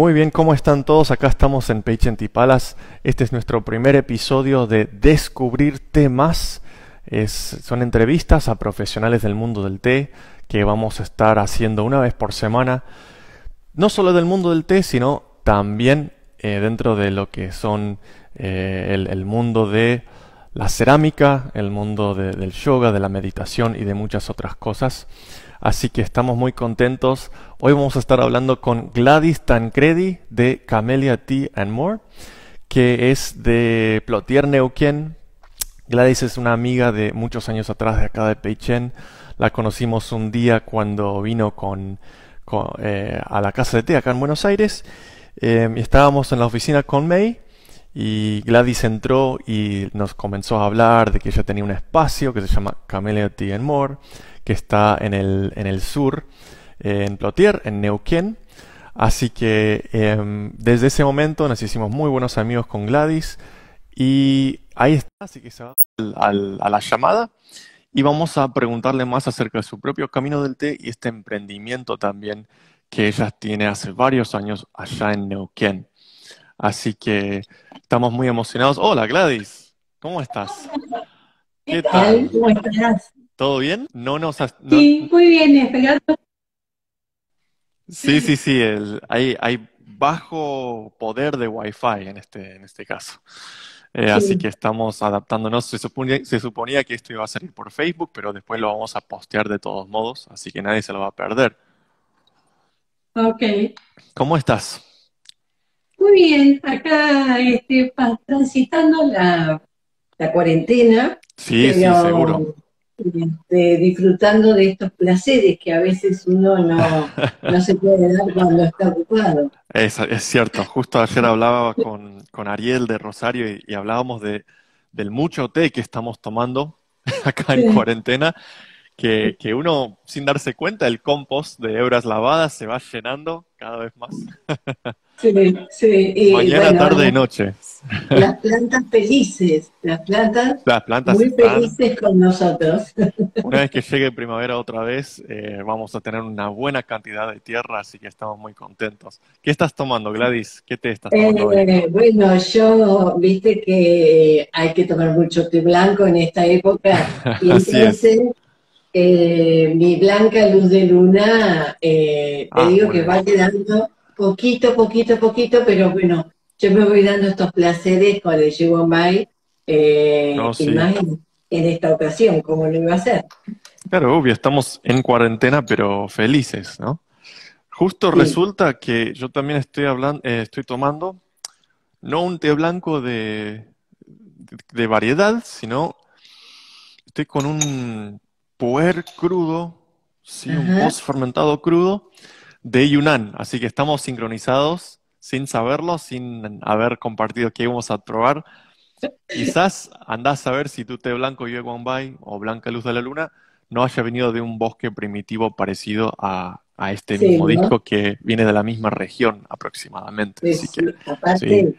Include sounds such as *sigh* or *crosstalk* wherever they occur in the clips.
Muy bien, ¿cómo están todos? Acá estamos en y Palace. Este es nuestro primer episodio de Descubrir temas. Es, son entrevistas a profesionales del mundo del té que vamos a estar haciendo una vez por semana. No solo del mundo del té, sino también eh, dentro de lo que son eh, el, mundo de la cerámica, el mundo de, del yoga, de la meditación y de muchas otras cosas. Así que estamos muy contentos. Hoy vamos a estar hablando con Gladys Tancredi de Camellia Tea and More, que es de Plotier Neuquén. Gladys es una amiga de muchos años atrás de acá de Peichen. La conocimos un día cuando vino con, eh, a la casa de té acá en Buenos Aires. Eh, estábamos en la oficina con May y Gladys entró y nos comenzó a hablar de que ella tenía un espacio que se llama Camellia Tea and More que está en el, en el sur, eh, en Plotier, en Neuquén. Así que eh, desde ese momento nos hicimos muy buenos amigos con Gladys y ahí está, así que se va al, a la llamada y vamos a preguntarle más acerca de su propio camino del té y este emprendimiento también que ella tiene hace varios años allá en Neuquén. Así que estamos muy emocionados. Hola Gladys, ¿cómo estás? ¿Qué tal? ¿Cómo estás? ¿Todo bien? No nos no... Sí, muy bien, esperando. Sí, sí, sí, el, hay, hay bajo poder de Wi-Fi en este, en este caso. Eh, sí. Así que estamos adaptándonos. Se suponía, se suponía que esto iba a salir por Facebook, pero después lo vamos a postear de todos modos, así que nadie se lo va a perder. Ok. ¿Cómo estás? Muy bien, acá este, transitando la, la cuarentena. Sí, pero... sí, seguro este, disfrutando de estos placeres que a veces uno no, no se puede dar cuando está ocupado. Es, es cierto, justo ayer hablaba con, con Ariel de Rosario y, y, hablábamos de, del mucho té que estamos tomando *laughs* acá en sí. cuarentena, que, que, uno sin darse cuenta el compost de hebras lavadas se va llenando cada vez más. *laughs* Sí, sí. Y, Mañana, bueno, tarde y noche. Las plantas felices, las plantas, las plantas muy están, felices con nosotros. Una vez que llegue primavera otra vez, eh, vamos a tener una buena cantidad de tierra, así que estamos muy contentos. ¿Qué estás tomando, Gladys? ¿Qué té estás tomando eh, hoy? Bueno, yo, viste que hay que tomar mucho té blanco en esta época, *laughs* y entonces... Eh, mi blanca luz de luna, te ah, digo que va quedando poquito, poquito, poquito, pero bueno, yo me voy dando estos placeres con el Jiwon eh, sí. más en, en, esta ocasión, como lo iba a hacer. Claro, obvio, estamos en cuarentena, pero felices, ¿no? Justo sí. resulta que yo también estoy hablando, eh, estoy tomando no un té blanco de, de variedad, sino estoy con un puer crudo, sí, Ajá. un post fermentado crudo de Yunnan. Así que estamos sincronizados sin saberlo, sin haber compartido qué íbamos a probar. Quizás andás a ver si tu té blanco Yue Guanbai o Blanca Luz de la Luna no haya venido de un bosque primitivo parecido a, a este sí, mismo ¿no? disco que viene de la misma región aproximadamente. Así que, aparte,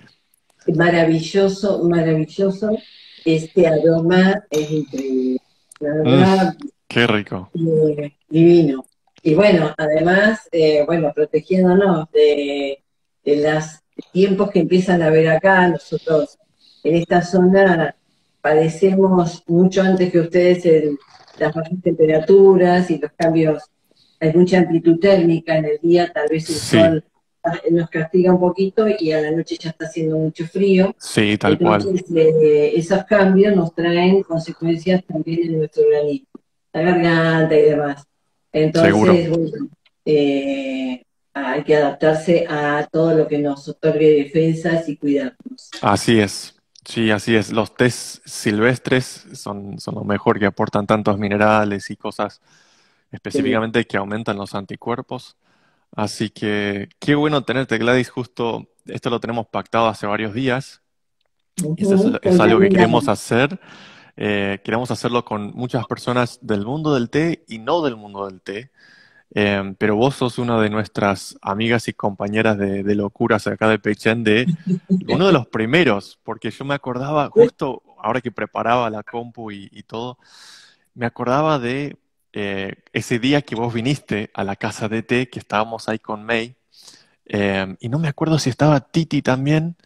sí. maravilloso, maravilloso. Este aroma es increíble. La verdad, mm, qué rico. Eh, divino. Y bueno, además, eh, bueno, protegiéndonos de, de los tiempos que empiezan a haber acá, nosotros en esta zona padecemos mucho antes que ustedes el, las bajas temperaturas y los cambios, hay mucha amplitud térmica en el día, tal vez el sí. sol nos castiga un poquito y a la noche ya está haciendo mucho frío. Sí, tal Entonces, cual. Eh, esos cambios nos traen consecuencias también en nuestro organismo, la garganta y demás. Entonces, bueno, eh, hay que adaptarse a todo lo que nos otorgue defensas y cuidarnos. Así es. Sí, así es. Los tés silvestres son, son lo mejor que aportan tantos minerales y cosas específicamente sí. que aumentan los anticuerpos. Así que qué bueno tenerte, Gladys. Justo esto lo tenemos pactado hace varios días. Uh -huh. Eso es, es algo que queremos hacer. Eh, queremos hacerlo con muchas personas del mundo del té y no del mundo del té. Eh, pero vos sos una de nuestras amigas y compañeras de, de locuras acá de Peichen, de uno de los primeros, porque yo me acordaba, justo ahora que preparaba la compu y, y todo, me acordaba de eh, ese día que vos viniste a la casa de té, que estábamos ahí con May, eh, y no me acuerdo si estaba Titi también,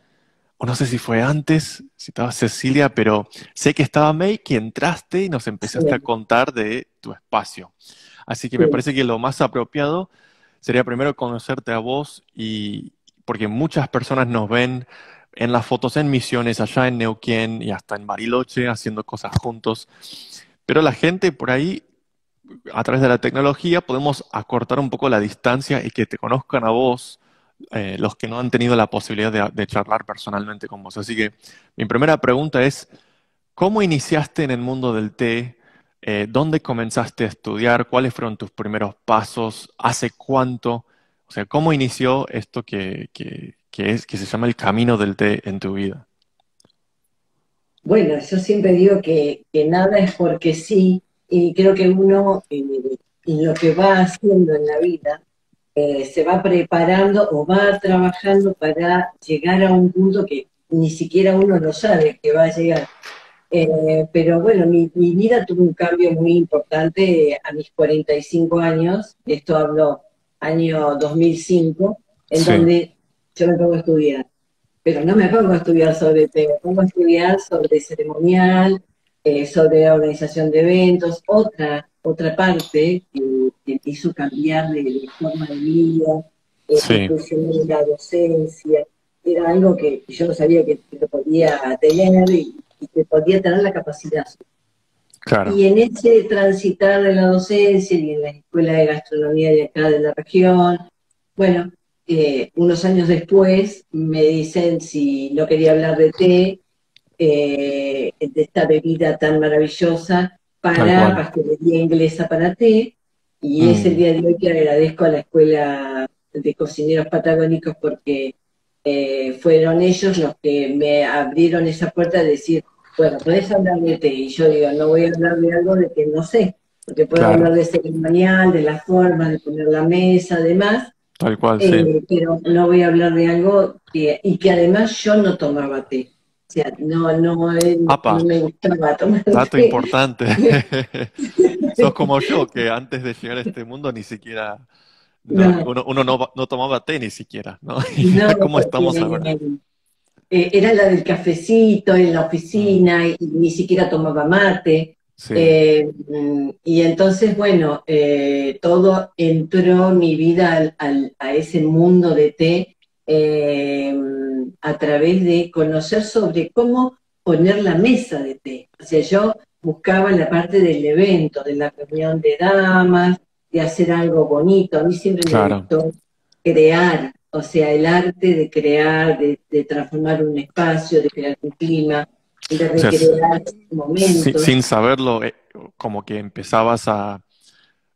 o no sé si fue antes, si estaba Cecilia, pero sé que estaba May, que entraste y nos empezaste a contar de tu espacio. Así que me parece que lo más apropiado sería primero conocerte a vos y porque muchas personas nos ven en las fotos en misiones allá en Neuquén y hasta en Bariloche haciendo cosas juntos. Pero la gente por ahí, a través de la tecnología, podemos acortar un poco la distancia y que te conozcan a vos eh, los que no han tenido la posibilidad de, charlar personalmente con vos. Así que mi primera pregunta es, ¿cómo iniciaste en el mundo del té? Eh, ¿Dónde comenzaste a estudiar? ¿Cuáles fueron tus primeros pasos? ¿Hace cuánto? O sea, ¿cómo inició esto que, es, que se llama el camino del té en tu vida? Bueno, yo siempre digo que, nada es porque sí, y creo que uno en eh, lo que va haciendo en la vida eh, se va preparando o va trabajando para llegar a un punto que ni siquiera uno lo sabe que va a llegar. Eh, pero bueno, mi, vida tuvo un cambio muy importante a mis 45 años, esto hablo año 2005, en donde yo me pongo a estudiar. Pero no me pongo a estudiar sobre té, me pongo a estudiar sobre ceremonial, eh, sobre organización de eventos, otra, otra parte que que hizo cambiar de, forma de vida, eh, sí. de la docencia, era algo que yo no sabía que, podía tener y, que podía tener la capacidad. Y en ese transitar de la docencia y en la escuela de gastronomía de acá de la región, bueno, eh, unos años después me dicen si no quería hablar de té, eh, de esta bebida tan maravillosa para pastelería inglesa para té, y es el mm. día de hoy que agradezco a la Escuela de Cocineros Patagónicos porque eh, fueron ellos los que me abrieron esa puerta de decir, bueno, puedes hablar de té. Y yo digo, no voy a hablar de algo de que no sé, porque puedo hablar de ceremonial, de la forma, de poner la mesa, demás. Tal cual, eh, Pero no voy a hablar de algo que, y que además yo no tomaba té. No, no, no me gustaba tomar Dato importante. *laughs* *laughs* Sos como yo, que antes de llegar a este mundo ni siquiera, uno, no, tomaba té ni siquiera, ¿no? *laughs* ¿Cómo estamos ahora? Eh, era la del cafecito en la oficina mm. y, ni siquiera tomaba mate. Eh, y entonces, bueno, eh, todo entró mi vida a ese mundo de té a través de conocer sobre cómo poner la mesa de té. O sea, yo buscaba la parte del evento, de la reunión de damas, de hacer algo bonito. A mí siempre me gustó crear, o sea, el arte de crear, de, transformar un espacio, de crear un clima, de recrear momentos. Sin, saberlo, eh, como que empezabas a,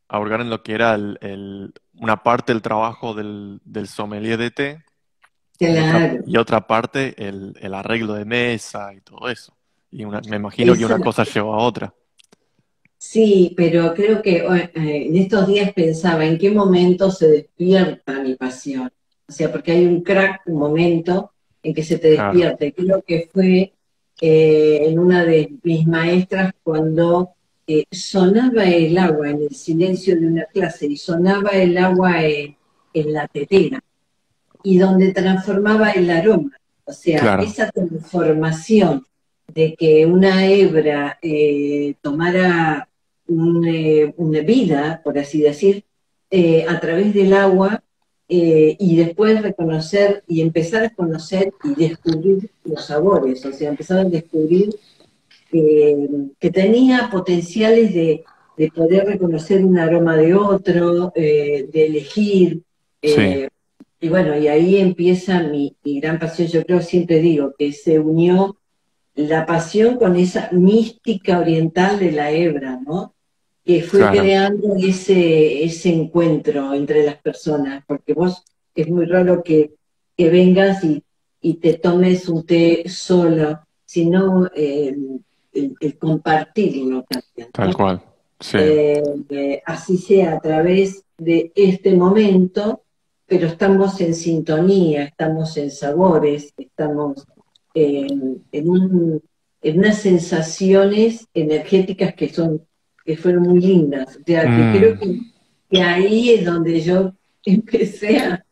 a hurgar en lo que era el, una parte del trabajo del, del sommelier de té. Y, otra, parte el, el arreglo de mesa y todo eso. Y me imagino que una cosa lleva a otra. Sí, pero creo que eh, en estos días pensaba en qué momento se despierta mi pasión. O sea, porque hay un crack, un momento en que se te despierta. Creo que fue eh, en una de mis maestras cuando eh, sonaba el agua en el silencio de una clase y sonaba el agua en, la tetera y donde transformaba el aroma. O sea, esa transformación de que una hebra eh, tomara eh, una vida, por así decir, eh, a través del agua y después reconocer y empezar a conocer y descubrir los sabores, o sea, empezar a descubrir que tenía potenciales de, poder reconocer un aroma de otro, de elegir. Y bueno, y ahí empieza mi, mi gran pasión, yo creo, siempre digo, que se unió la pasión con esa mística oriental de la hebra, ¿no? Que fue creando ese, ese encuentro entre las personas, porque vos es muy raro que, vengas y, te tomes un té solo, sino eh, el, compartirlo también. Tal cual, sí. Eh, así sea a través de este momento, pero estamos en sintonía, estamos en sabores, estamos en, unas sensaciones energéticas que son que fueron muy lindas. O sea, que mm. creo que, ahí es donde yo *laughs* empecé a,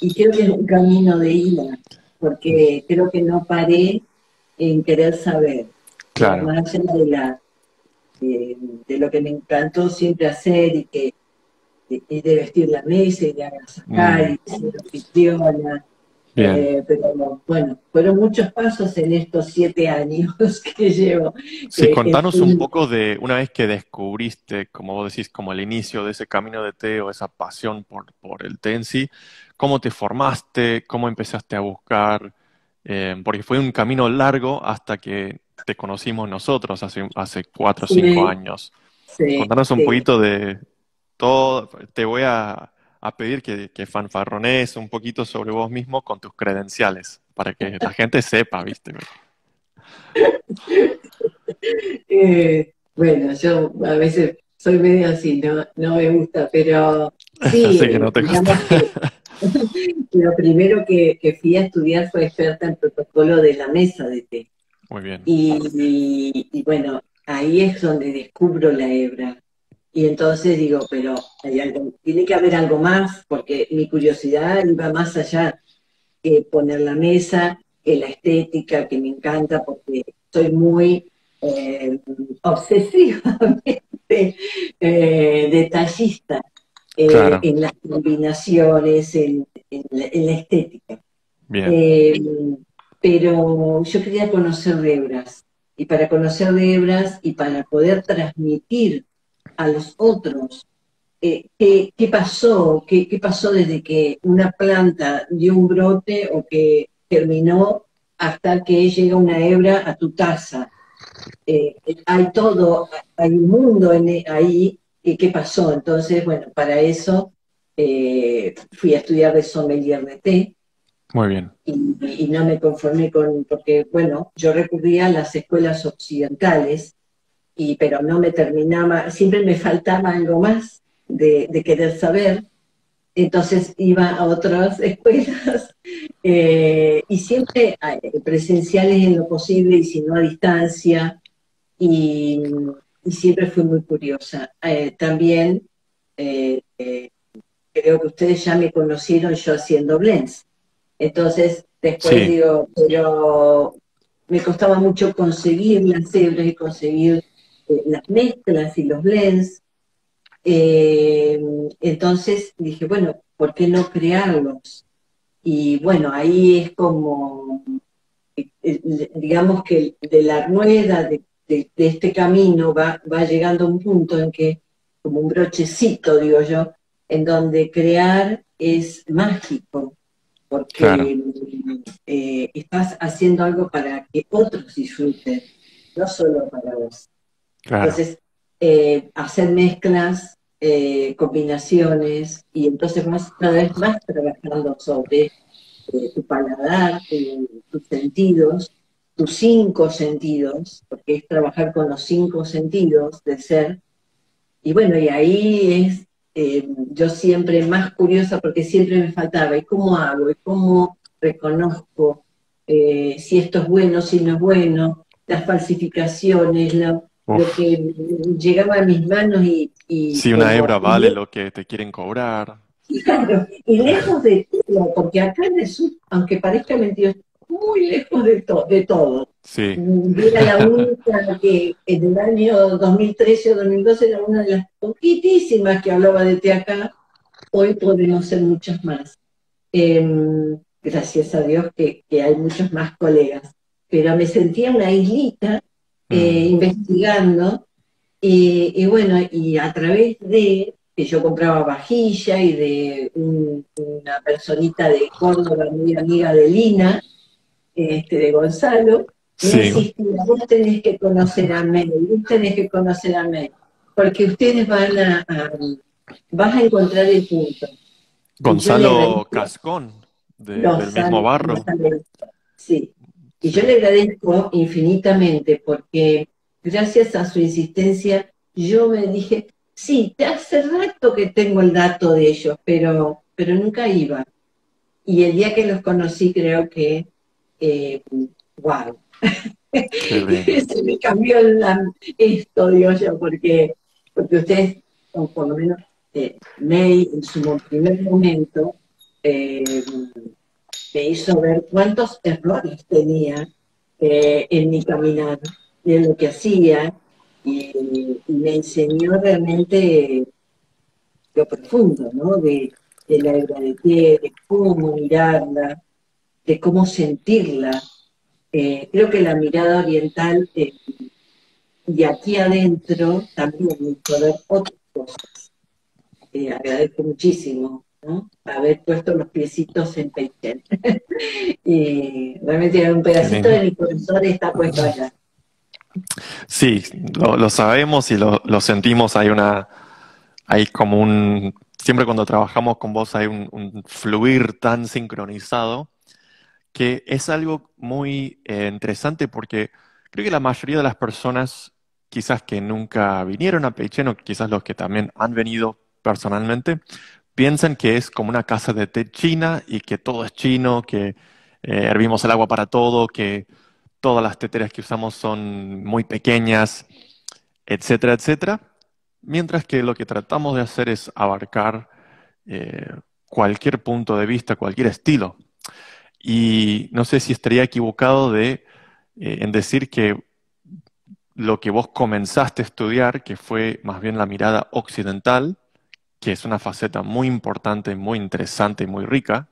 y creo que es un camino de ida, porque creo que no paré en querer saber. Claro. Más allá de, la, de, lo que me encantó siempre hacer y que de, de vestir la mesa y de agasajar mm. y de ser anfitriona eh, pero bueno, fueron muchos pasos en estos siete años *laughs* que llevo. Sí, contanos un poco de una vez que descubriste, como vos decís, como el inicio de ese camino de té o esa pasión por, por el té en sí, cómo te formaste, cómo empezaste a buscar, eh, porque fue un camino largo hasta que te conocimos nosotros hace, hace cuatro o cinco años. contanos un poquito de todo, te voy a a pedir que, que fanfarronees un poquito sobre vos mismo con tus credenciales, para que la gente sepa, ¿viste? *laughs* Eh, bueno, yo a veces soy medio así, no, no me gusta, pero *laughs* sí, que no te gusta. *laughs* lo primero que, fui a estudiar fue experta en protocolo de la mesa de té. Muy bien. y bueno, ahí es donde descubro la hebra. Y entonces digo, pero tiene que haber algo más, porque mi curiosidad iba más allá que poner la mesa, que la estética, que me encanta, porque soy muy eh, obsesivamente *laughs* eh, detallista eh, en las combinaciones, en, la, estética. pero yo quería conocer de hebras, y para conocer de hebras y para poder transmitir a los otros. Eh, ¿qué, pasó? ¿Qué, pasó desde que una planta dio un brote o que terminó hasta que llega una hebra a tu taza? Eh, hay todo, hay un mundo en, e, ahí. ¿Qué pasó? Entonces, bueno, para eso eh, fui a estudiar de sommelier de té. Muy bien. Y, y, no me conformé con, porque, bueno, yo recurría a las escuelas occidentales pero no me terminaba, siempre me faltaba algo más de, querer saber. Entonces iba a otras *laughs* escuelas eh, y siempre eh, presenciales en lo posible y si no a distancia. Y, siempre fui muy curiosa. Eh, también creo que ustedes ya me conocieron yo haciendo blends. Entonces, después digo, pero me costaba mucho conseguir las hebras y conseguir eh, las mezclas y los blends. Eh, entonces dije, bueno, ¿por qué no crearlos? Y bueno, ahí es como, eh, digamos que de la rueda de, este camino va, va llegando a un punto en que, como un brochecito, digo yo, en donde crear es mágico, porque estás haciendo algo para que otros disfruten, no solo para vos. Entonces, eh, hacer mezclas, eh, combinaciones, y entonces más, cada vez más trabajando sobre eh, tu paladar, tus sentidos, tus cinco sentidos, porque es trabajar con los cinco sentidos del ser. Y bueno, y ahí es yo siempre más curiosa porque siempre me faltaba, ¿y cómo hago? ¿Y cómo reconozco si esto es bueno, si no es bueno? Las falsificaciones, la, lo que llegaba a mis manos y... si una hebra vale lo que te quieren cobrar. Claro, y lejos de todo, porque acá en el sur, aunque parezca mentira, muy lejos de, de todo. Sí. Era la única que en el año 2013 o 2012 era una de las poquitísimas que hablaba de té acá. Hoy podemos ser muchas más. Em, gracias a Dios que, que hay muchos más colegas. Pero me sentía una islita eh, mm. investigando, y, bueno, y a través de que yo compraba vajilla y de una personita de Córdoba, muy amiga de Lina, este, de Gonzalo, me insistía, vos tenés que conocer a Mel, vos tenés que conocer a Mel, porque ustedes van a, vas a encontrar el punto. Gonzalo Cascón, del mismo barro. Sí, y yo le agradezco infinitamente porque gracias a su insistencia yo me dije, sí, hace rato que tengo el dato de ellos, pero, pero nunca iba. Y el día que los conocí creo que, eh, wow, *laughs* se me cambió esto, digo yo, porque, porque ustedes, por lo menos eh, May en su primer momento, eh, me hizo ver cuántos errores tenía eh, en mi caminar, en lo que hacía, y, me enseñó realmente lo profundo, ¿no? De, la hebra de pie, de cómo mirarla, de cómo sentirla. Eh, creo que la mirada oriental eh, y aquí adentro también ver otras cosas. agradezco muchísimo ¿no? haber puesto los piecitos en Peichen. *laughs* y realmente un pedacito de mi corazón está puesto allá. Sí, lo, sabemos y lo, sentimos. Hay una, hay como un, siempre cuando trabajamos con vos hay un, fluir tan sincronizado que es algo muy eh, interesante porque creo que la mayoría de las personas, quizás que nunca vinieron a Peichen o quizás los que también han venido personalmente, piensan que es como una casa de té china y que todo es chino, que eh, hervimos el agua para todo, que todas las teteras que usamos son muy pequeñas, etcétera, etcétera. Mientras que lo que tratamos de hacer es abarcar eh, cualquier punto de vista, cualquier estilo. Y no sé si estaría equivocado de, eh, en decir que lo que vos comenzaste a estudiar, que fue más bien la mirada occidental, que es una faceta muy importante, muy interesante y muy rica,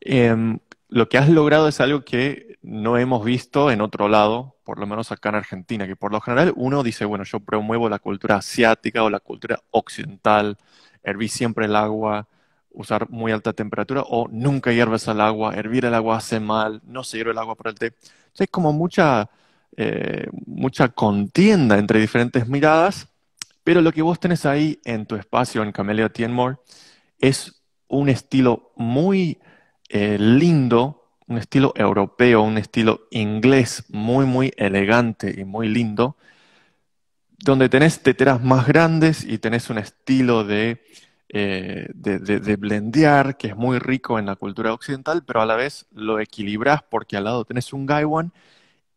em, lo que has logrado es algo que no hemos visto en otro lado, por lo menos acá en Argentina, que por lo general uno dice, bueno, yo promuevo la cultura asiática o la cultura occidental, hervir siempre el agua, usar muy alta temperatura o nunca hierves el agua, hervir el agua hace mal, no se hierve el agua por el té. Entonces, como mucha, eh, mucha contienda entre diferentes miradas pero lo que vos tenés ahí en tu espacio en Camellia Tienmore es un estilo muy eh, lindo, un estilo europeo, un estilo inglés muy, muy elegante y muy lindo, donde tenés teteras más grandes y tenés un estilo de, eh, de, de, blendear que es muy rico en la cultura occidental, pero a la vez lo equilibras porque al lado tenés un Gaiwan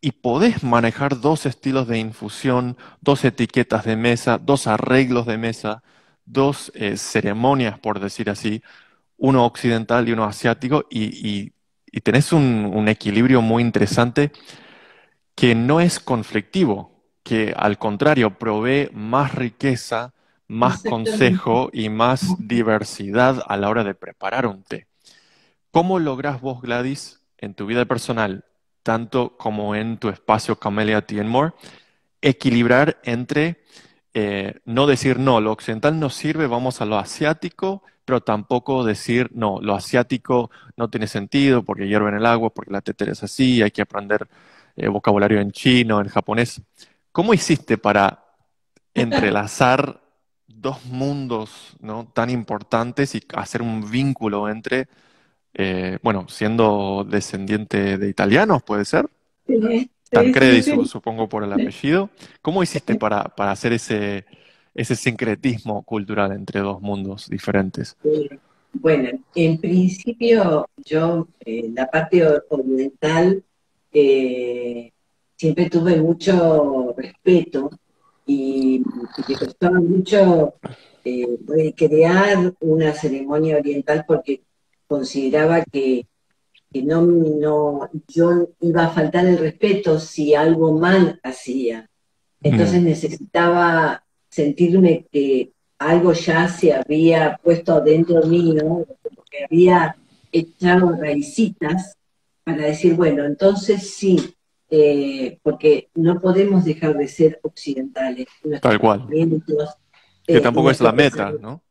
y podés manejar dos estilos de infusión, dos etiquetas de mesa, dos arreglos de mesa, dos eh, ceremonias, por decir así, uno occidental y uno asiático, y, tenés un, equilibrio muy interesante que no es conflictivo, que al contrario provee más riqueza, más consejo y más diversidad a la hora de preparar un té. ¿Cómo lográs vos, Gladys, en tu vida personal, tanto como en tu espacio Camellia Tienmore, equilibrar entre eh, no decir no, lo occidental no sirve, vamos a lo asiático, pero tampoco decir no, lo asiático no tiene sentido porque hierve en el agua, porque la tetera es así, hay que aprender eh, vocabulario en chino, en japonés. ¿Cómo hiciste para entrelazar dos mundos tan importantes y hacer un vínculo entre eh, bueno, siendo descendiente de italianos, ¿puede ser? Sí, Tancredi, supongo por el apellido. ¿Cómo hiciste para, para hacer ese, ese sincretismo cultural entre dos mundos diferentes? Bueno, en principio yo, en la parte oriental, eh, siempre tuve mucho respeto y, me costaba mucho eh, crear una ceremonia oriental porque consideraba que, no, no, yo iba a faltar el respeto si algo mal hacía. Entonces mm. necesitaba sentirme que algo ya se había puesto dentro mío, que había echado raicitas para decir, bueno, entonces sí, eh, porque no podemos dejar de ser occidentales. Tal cual. Que tampoco es la meta, ¿no?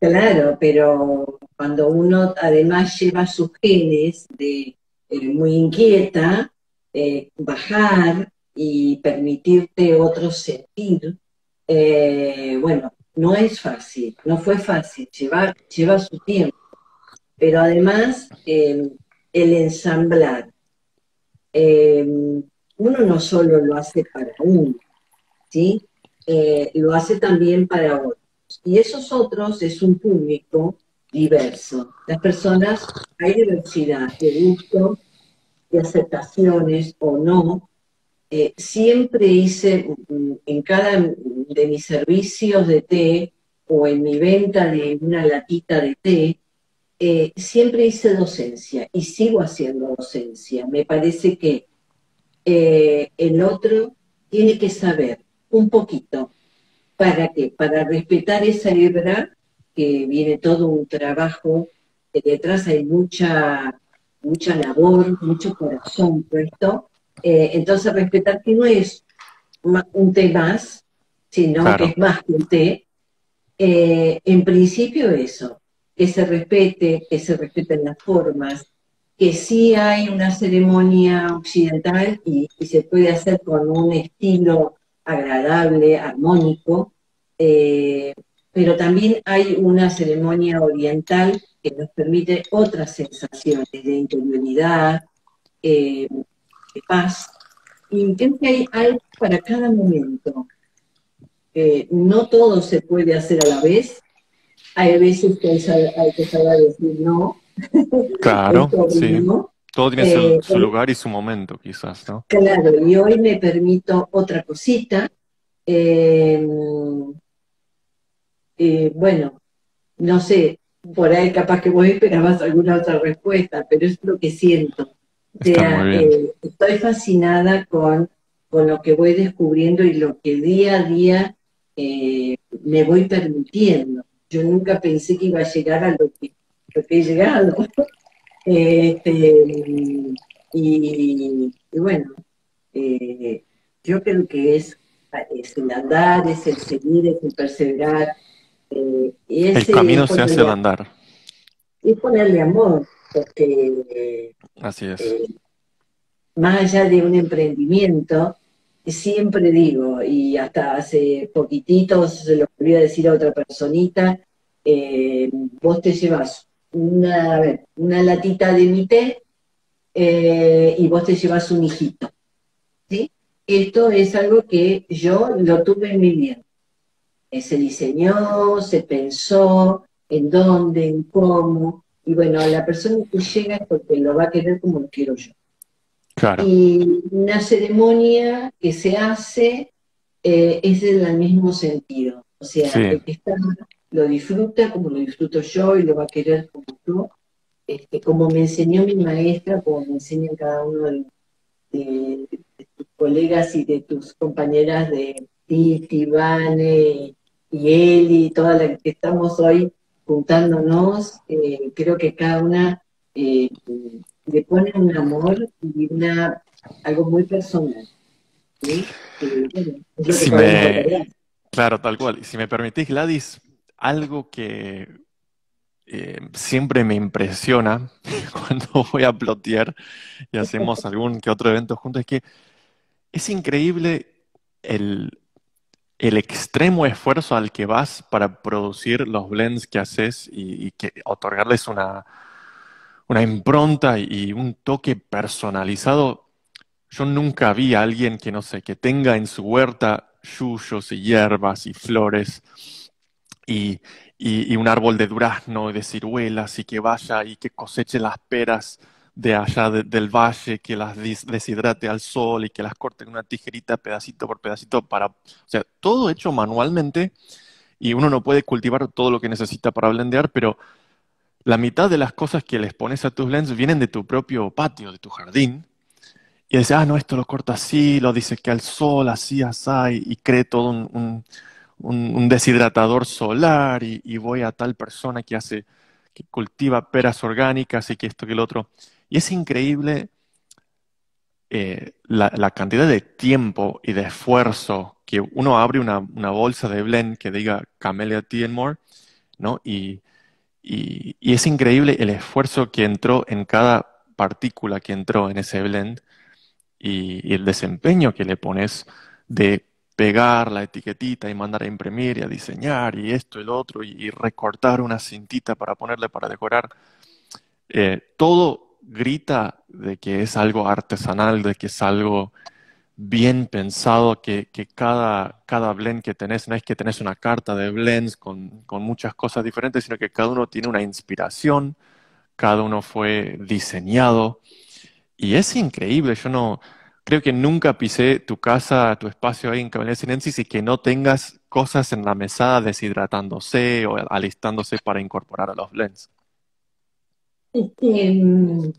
Claro, pero cuando uno además lleva sus genes de eh, muy inquieta, eh, bajar y permitirte otro sentir, eh, bueno, no es fácil, no fue fácil, lleva, lleva su tiempo. Pero además, el ensamblar, uno no solo lo hace para uno, ¿sí? lo hace también para otro. Y esos otros es un público diverso. Las personas, hay diversidad de gusto, de aceptaciones o no. Eh, siempre hice mm, en cada de mis servicios de té o en mi venta de una latita de té, eh, siempre hice docencia y sigo haciendo docencia. Me parece que eh, el otro tiene que saber un poquito. ¿Para qué? Para respetar esa hebra, que viene todo un trabajo, que detrás hay mucha, mucha labor, mucho corazón puesto. Eh, entonces, respetar que no es un té más, sino que es más que un té. en principio eso, que se respete, que se respeten las formas, que sí hay una ceremonia occidental y, se puede hacer con un estilo agradable, armónico, eh, pero también hay una ceremonia oriental que nos permite otras sensaciones de interioridad, eh, de paz, y creo que hay algo para cada momento. Eh, no todo se puede hacer a la vez, hay veces que hay, que saber decir no. *laughs* Claro, sí. Todo tiene eh, su, lugar y su momento, quizás, ¿no? Claro, y hoy me permito otra cosita. Em, eh, bueno, no sé, por ahí capaz que vos esperabas alguna otra respuesta, pero es lo que siento. Eh, estoy fascinada con, con lo que voy descubriendo y lo que día a día me voy permitiendo yo nunca pensé que iba a llegar a lo que, he llegado. *laughs* Este, y, bueno, eh, yo creo que es, el andar, es el seguir, es el perseverar. Eh, el camino se hace al andar. Y ponerle amor, porque Así es. Eh, más allá de un emprendimiento, siempre digo, y hasta hace poquititos se lo voy a decir a otra personita, eh, vos te llevas una, una latita de mi té eh, y vos te llevas un hijito. ¿sí? Esto es algo que yo lo tuve en mi vida. Eh, se diseñó, se pensó en dónde, en cómo, y bueno, la persona que llega es porque lo va a querer como lo quiero yo. Y una ceremonia que se hace eh, es en el mismo sentido. O sea, el que está lo disfruta como lo disfruto yo y lo va a querer como tú. Este, como me enseñó mi maestra, como me enseñan cada uno de, tus colegas y de tus compañeras de Titi, Vane y Eli, todas las que estamos hoy juntándonos, eh, creo que cada una eh, le pone un amor y una algo muy personal. claro, tal cual. Y si me permitís, Gladys, algo que eh, siempre me impresiona *laughs* cuando voy a plotear y hacemos algún que otro evento juntos es que es increíble el, el extremo esfuerzo al que vas para producir los blends que haces y que otorgarles una, una impronta y un toque personalizado. Yo nunca vi a alguien que, no sé, que tenga en su huerta yuyos y hierbas y flores y, un árbol de durazno y de ciruelas y que vaya y que coseche las peras de allá del valle, que las deshidrate al sol y que las corte con una tijerita pedacito por pedacito para, o sea, todo hecho manualmente y uno no puede cultivar todo lo que necesita para blendear, pero la mitad de las cosas que les pones a tus blends vienen de tu propio patio, de tu jardín. Y dices, ah, no, esto lo corta así, lo dice que al sol, así, así, y cree todo un, deshidratador solar, y, voy a tal persona que hace, que cultiva peras orgánicas y que esto, que el otro. Y es increíble eh, la, cantidad de tiempo y de esfuerzo que uno abre una, bolsa de blend que diga Camellia Tea More, ¿no? Y, y, es increíble el esfuerzo que entró en cada partícula que entró en ese blend y, el desempeño que le pones de pegar la etiquetita y mandar a imprimir y a diseñar y esto lo otro y, recortar una cintita para ponerle para decorar. Eh, todo grita de que es algo artesanal, de que es algo bien pensado, que, cada, cada blend que tenés, no es que tenés una carta de blends con, muchas cosas diferentes, sino que cada uno tiene una inspiración, cada uno fue diseñado. Y es increíble, yo no creo que nunca pisé tu casa, tu espacio ahí en Cabernet Sinensis y que no tengas cosas en la mesada deshidratándose o alistándose para incorporar a los blends. Em,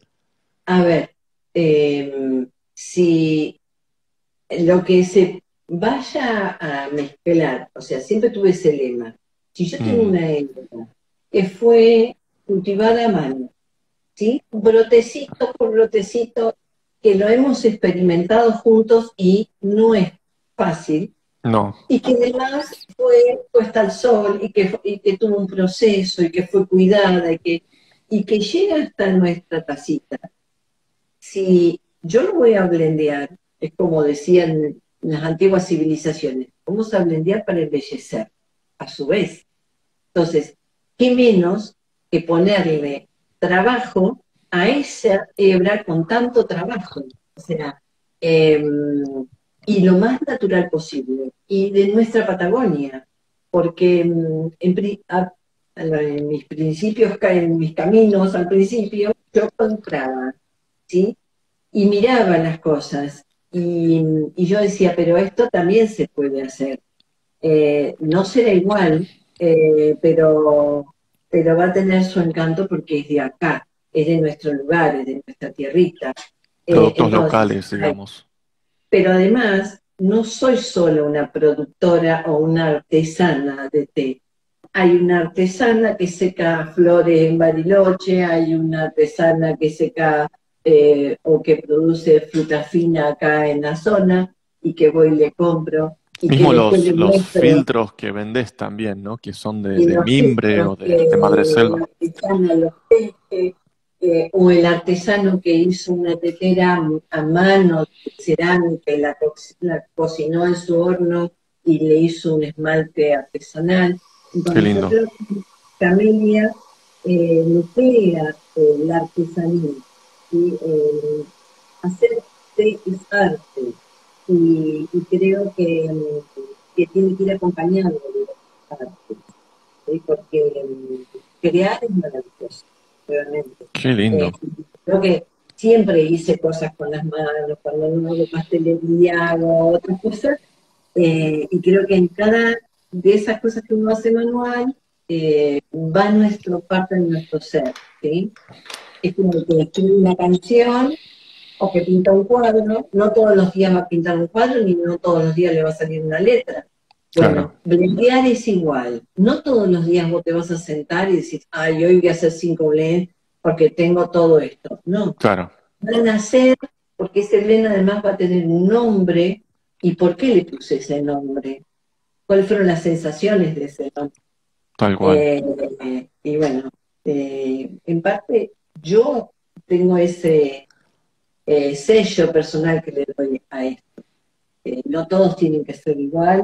a ver, em, si lo que se vaya a mezclar, o sea, siempre tuve ese lema. Si yo tengo Mm. una época que fue cultivada a mano, ¿sí? Brotecito por brotecito, que lo hemos experimentado juntos y no es fácil, No, y que además fue puesta al sol y que, y que tuvo un proceso y que fue cuidada y que, y que llega hasta nuestra tacita. Si yo lo voy a blendear, es como decían las antiguas civilizaciones, vamos a blendear para embellecer, a su vez. Entonces, ¿qué menos que ponerle trabajo a esa hebra con tanto trabajo? O sea, em, y lo más natural posible, y de nuestra Patagonia, porque mm, en, mis principios, en mis caminos al principio, yo compraba, ¿sí? Y miraba las cosas, y, y yo decía, pero esto también se puede hacer. Eh, no será igual, eh, pero, pero va a tener su encanto porque es de acá, es de nuestro lugar, es de nuestra tierrita. Eh, productos entonces, locales, digamos. pero además no soy solo una productora o una artesana de té. Hay una artesana que seca flores en Bariloche, hay una artesana que seca eh, o que produce fruta fina acá en la zona y que voy y le compro. Y Mismo los, le los muestro. filtros que vendés también, ¿no? Que son de, mimbre o de, de madreselva. los eh, o el artesano que hizo una tetera a mano de cerámica y la, co- la cocinó en su horno y le hizo un esmalte artesanal. Entonces, Qué lindo. yo creo que Camelia eh, nuclea eh, la artesanía y eh, es arte y, y creo que, que tiene que ir acompañado de arte, ¿sí? porque mm, crear es maravilloso, Qué lindo. Eh, creo que siempre hice cosas con las manos, cuando no hago pastelería, hago otras cosas, eh, y creo que en cada de esas cosas que uno hace manual, eh, va nuestro parte de nuestro ser, ¿sí? Es como que escribe una canción o que pinta un cuadro, no todos los días va a pintar un cuadro, ni no todos los días le va a salir una letra. Bueno, Claro. blendear es igual. No todos los días vos te vas a sentar y decir, ay, hoy voy a hacer cinco blends porque tengo todo esto. No, Claro, van a hacer, porque ese blend además va a tener un nombre. ¿Y por qué le puse ese nombre? ¿Cuáles fueron las sensaciones de ese nombre? tal cual. Eh, y bueno, eh, en parte yo tengo ese eh, sello personal que le doy a esto. No todos tienen que ser igual.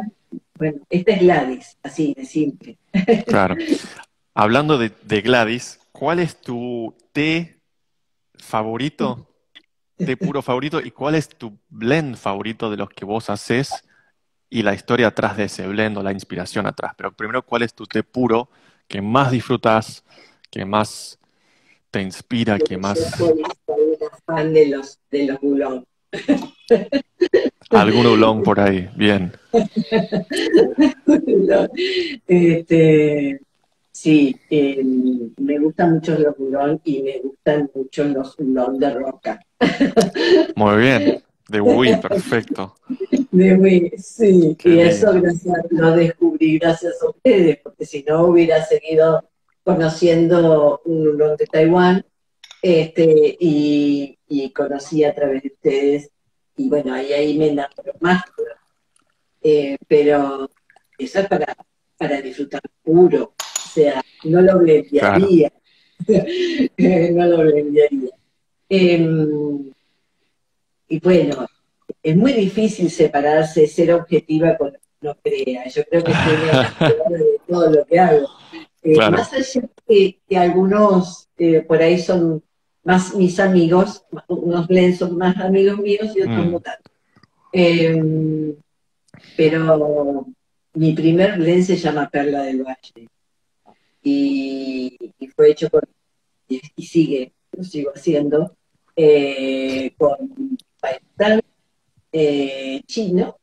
Bueno, esta es Gladys, así de simple. *laughs* Claro. Hablando de, de Gladys, ¿cuál es tu té favorito? Té puro favorito y cuál es tu blend favorito de los que vos haces y la historia atrás de ese blend o la inspiración atrás. Pero primero, ¿cuál es tu té puro que más disfrutas, que más te inspira, que más Yo soy, fan de los, de los. *laughs* algún ulón por ahí? Bien, *laughs* este, sí, eh, me gustan mucho los Boulon y me gustan mucho los Boulon de roca. *laughs* muy bien. De Wii, perfecto. De mí, sí, Qué y eso gracias, lo descubrí gracias a ustedes, porque si no hubiera seguido conociendo un hurón de Taiwán, este, y, y conocí a través de ustedes, y bueno, ahí, ahí me enamoró más. Eh, pero eso es para, para disfrutar puro, o sea, no lo blendearía, *laughs* no lo blendearía. Em, y bueno, es muy difícil separarse, ser objetiva con lo que uno crea. Yo creo que *laughs* tiene de todo lo que hago. Eh, Claro. Más allá que, que algunos eh, por ahí son más mis amigos, unos blends son más amigos míos y otros Mm. no tanto. Eh, pero mi primer blend se llama Perla del Valle y, y fue hecho con, y, y sigue, lo sigo haciendo, eh, con paisán eh, chino,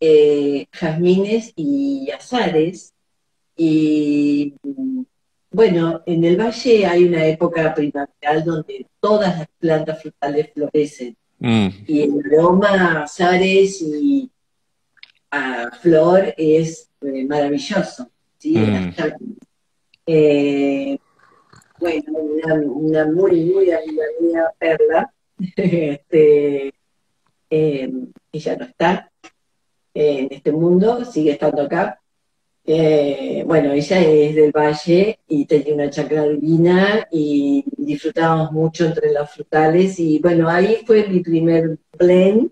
eh, jazmines y azares. Y bueno, en el valle hay una época primaveral donde todas las plantas frutales florecen. Mm. Y el aroma a Sares y a Flor es eh, maravilloso. ¿sí? Mm. Eh, bueno, una, muy, muy amiga mía, Perla, *laughs* este, eh, ella no está en este mundo, sigue estando acá, eh, bueno, ella es del Valle y tenía una chacra divina y disfrutábamos mucho entre los frutales y bueno, ahí fue mi primer plan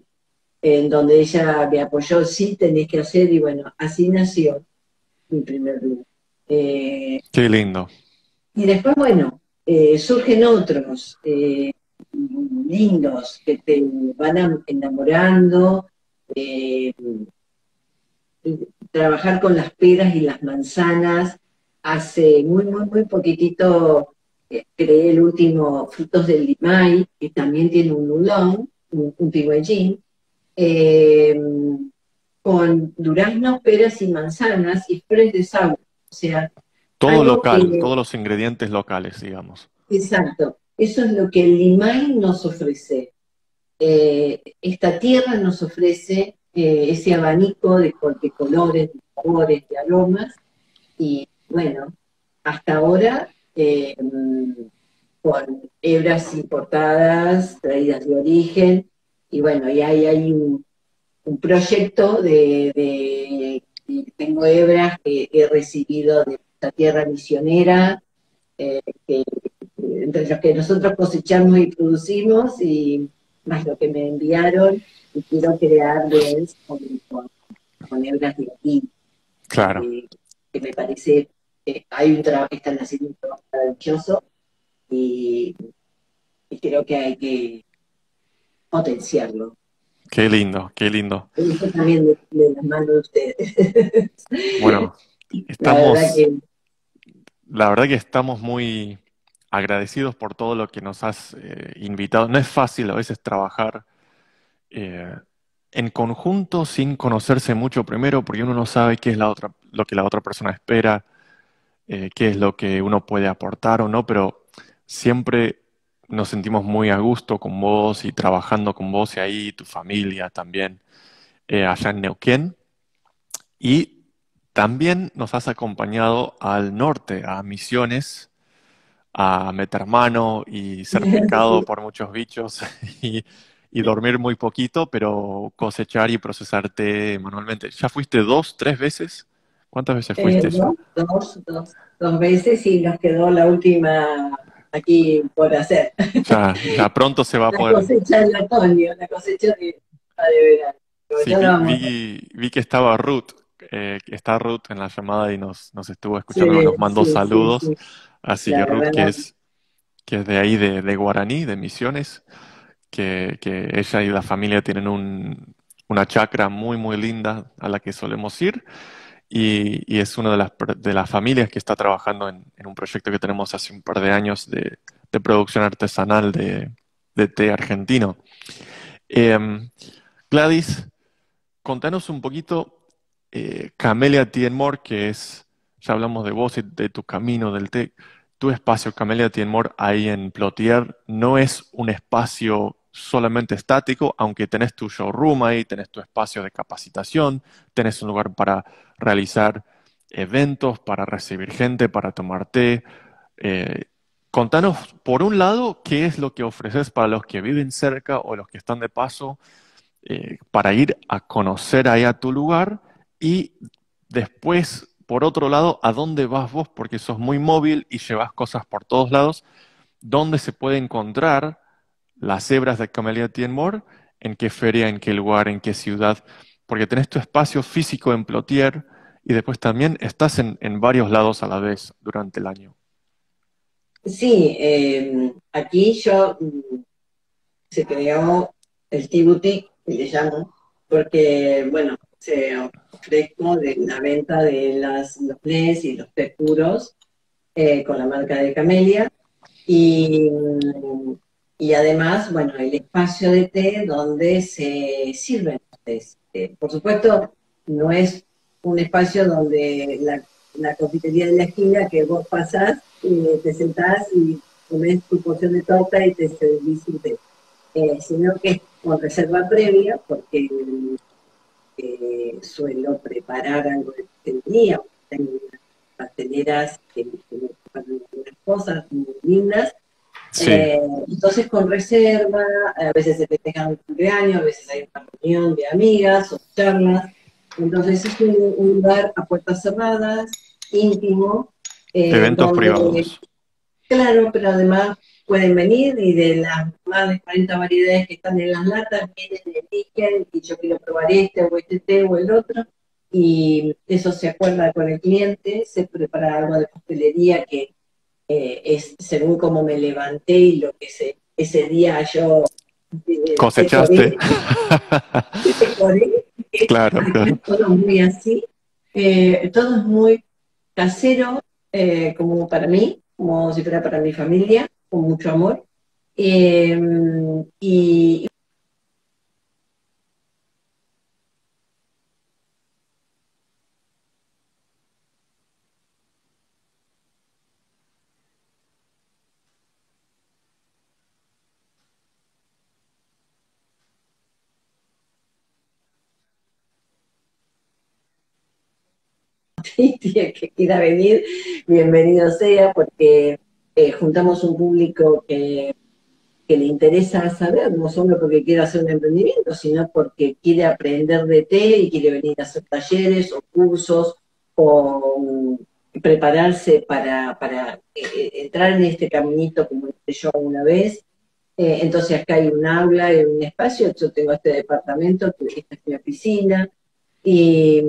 en donde ella me apoyó, sí tenés que hacer y bueno, así nació mi primer plan. Eh, Qué lindo. Y después, bueno, eh, surgen otros lindos que te van enamorando trabajar con las peras y las manzanas. Hace muy, muy, muy poquitito eh, creé el último Frutos del Limay, que también tiene un nulón, un, un eh, con duraznos, peras y manzanas y flores de sabor. O sea, todo local, todos los ingredientes locales, digamos. Exacto. Eso es lo que el limay nos ofrece. Eh, esta tierra nos ofrece eh, ese abanico de, colores, de sabores, de aromas. Y bueno, hasta ahora eh, con hebras importadas, traídas de origen, y bueno, y ahí hay un, proyecto de, tengo hebras que he recibido de esta tierra misionera, eh, entre los que nosotros cosechamos y producimos, y más lo que me enviaron, quiero crearles con, con, hebras de aquí. Claro. Eh, que me parece que hay un trabajo, están haciendo un trabajo maravilloso y, creo que hay que potenciarlo. Qué lindo, qué lindo. Eso también le, las mando a ustedes. Bueno, *laughs* estamos. La verdad, que... estamos muy agradecidos por todo lo que nos has eh, invitado. No es fácil a veces trabajar eh, en conjunto sin conocerse mucho primero, porque uno no sabe qué es la otra, lo que la otra persona espera, eh, qué es lo que uno puede aportar o no, pero siempre nos sentimos muy a gusto con vos y trabajando con vos y ahí tu familia también eh, allá en Neuquén. Y también nos has acompañado al norte, a Misiones, a meter mano y ser *laughs* picado por muchos bichos *laughs* y y dormir muy poquito, pero cosechar y procesarte manualmente. ¿Ya fuiste dos, tres veces? ¿Cuántas veces eh, fuiste? dos, dos, dos, veces y nos quedó la última aquí por hacer. Ya, ya pronto se va a poder. La cosecha en otoño, la cosecha de, verano. Sí, vi, que estaba Ruth, eh, está Ruth en la llamada y nos, nos estuvo escuchando, nos mandó saludos. Así que Ruth, que es, que es de ahí, de, de Guaraní, de Misiones, que, ella y la familia tienen una chacra muy, muy linda a la que solemos ir. Y, es una de las, de las familias que está trabajando en, un proyecto que tenemos hace un par de años de, producción artesanal de, té argentino. Em, Gladys, contanos un poquito, eh, Camelia Tienmore, que es, ya hablamos de vos y de tu camino del té, tu espacio Camelia Tienmore ahí en Plotier no es un espacio solamente estático, aunque tenés tu showroom ahí, tenés tu espacio de capacitación, tenés un lugar para realizar eventos, para recibir gente, para tomar té. Eh, contanos, por un lado, qué es lo que ofreces para los que viven cerca o los que están de paso, eh, para ir a conocer ahí a tu lugar. Y después, por otro lado, a dónde vas vos, porque sos muy móvil y llevas cosas por todos lados, dónde se puede encontrar las hebras de Camelia Tienmore, en qué feria, en qué lugar, en qué ciudad, porque tenés tu espacio físico en Plotier y después también estás en, varios lados a la vez durante el año. Sí, em, aquí yo mm, se creó el T-Boutique, le llamo, porque, bueno, se ofrezco de la venta de las, los y los pecuros eh, con la marca de Camelia. Y mm, y además, bueno, el espacio de té donde se sirven tés. Eh, por supuesto, no es un espacio donde la, la confitería de la esquina que vos pasás eh, te sentás y comes tu porción de torta y te servís un té. Eh, sino que es con reserva previa, porque suelo preparar algo de día, tengo unas pasteleras que, me algunas cosas muy lindas. Eh, entonces con reserva, a veces se festejan un cumpleaños, a veces hay una reunión de amigas o charlas. Entonces es un, lugar a puertas cerradas, íntimo. Eventos privados. Claro, pero además pueden venir y de las más de 40 variedades que están en las latas, vienen, eligen y yo quiero probar este o este té o el otro. Y eso se acuerda con el cliente, se prepara algo de pastelería que eh, es según cómo me levanté y lo que ese, ese día yo eh, cosechaste. claro, claro. Todo muy así, eh, todo es muy casero, como para mí, como si fuera para mi familia, con mucho amor. Eh, que quiera venir, bienvenido sea, porque eh, juntamos un público que, le interesa saber, no solo porque quiere hacer un emprendimiento, sino porque quiere aprender de té y quiere venir a hacer talleres o cursos o prepararse para, eh, eh, entrar en este caminito como yo una vez. entonces acá hay un aula, hay un espacio, yo tengo este departamento, esta es mi oficina, y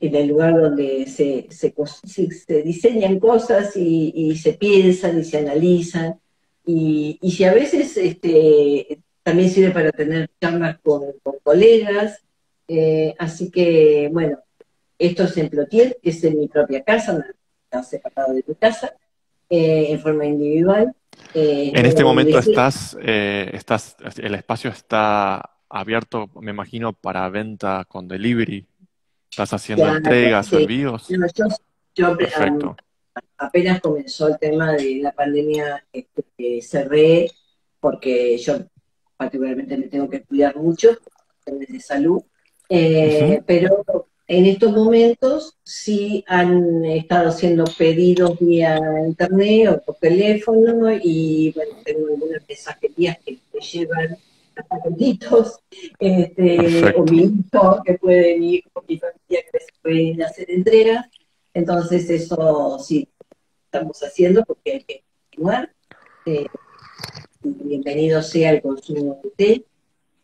en el lugar donde se, se, diseñan cosas y, se piensan y se analizan. Y, y si a veces este, también sirve para tener charlas con, colegas. Eh, así que, bueno, esto es en Plotier, que es en mi propia casa, está separado de mi casa, eh, en forma individual. Eh, en este momento estás, estás, el espacio está abierto, me imagino, para venta con delivery. ¿Estás haciendo entregas envíos? yo, Perfecto. apenas comenzó el tema de la pandemia, este, cerré porque yo particularmente me tengo que cuidar mucho, de salud, eh, pero en estos momentos sí han estado haciendo pedidos vía internet o por teléfono y bueno, tengo algunas mensajerías que me llevan paquetitos, este, o mi hijo que pueden ir con mi familia que se pueden hacer entregas. Entonces eso sí, estamos haciendo porque hay que continuar. Eh, bienvenido sea el consumo de té.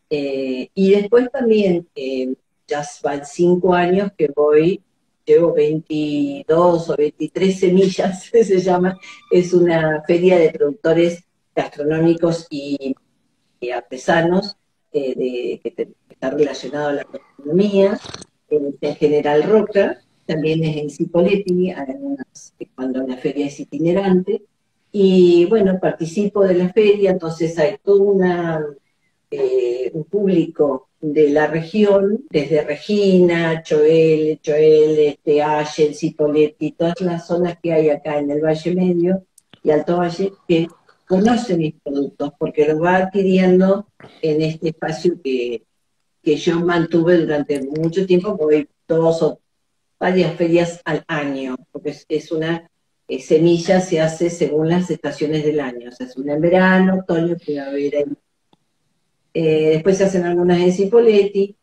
Eh, y después también, eh, ya van cinco años que voy, llevo 22 o 23 semillas, *laughs* se llama, es una feria de productores gastronómicos y artesanos, eh, de, que está relacionado a la gastronomía, en General Roca, también es en Cipoletti, cuando la feria es itinerante, y bueno, participo de la feria, entonces hay todo una, eh, un público de la región, desde Regina, Choel, Choel, este, Allen, Cipoletti, todas las zonas que hay acá en el Valle Medio y Alto Valle, que conoce mis productos porque los va adquiriendo en este espacio que, yo mantuve durante mucho tiempo, voy dos o varias ferias al año, porque es, una eh, semilla, se hace según las estaciones del año, o sea, es una en verano, otoño, primavera. Eh, después se hacen algunas en Cipoletti,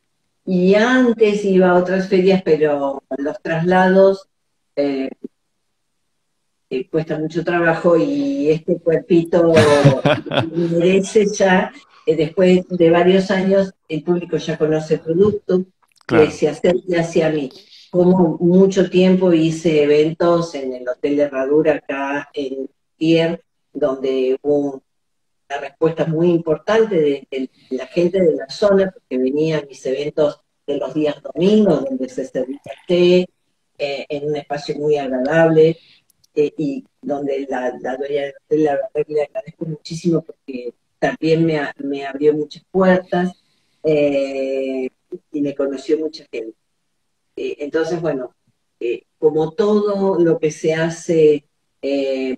y antes iba a otras ferias, pero los traslados eh, cuesta mucho trabajo y este cuerpito *laughs* merece ya, eh, después de varios años, el público ya conoce el producto, que se acerca hacia mí. Como mucho tiempo hice eventos en el Hotel de Herradura acá en Pierre, donde hubo una respuesta muy importante de, la gente de la zona, porque venían mis eventos de los días domingos, donde se servía té, eh, en un espacio muy agradable, eh, y donde la, la dueña del hotel, la verdad que le agradezco muchísimo porque también me, me abrió muchas puertas eh, y me conoció mucha gente. Eh, entonces, bueno, como todo lo que se hace eh,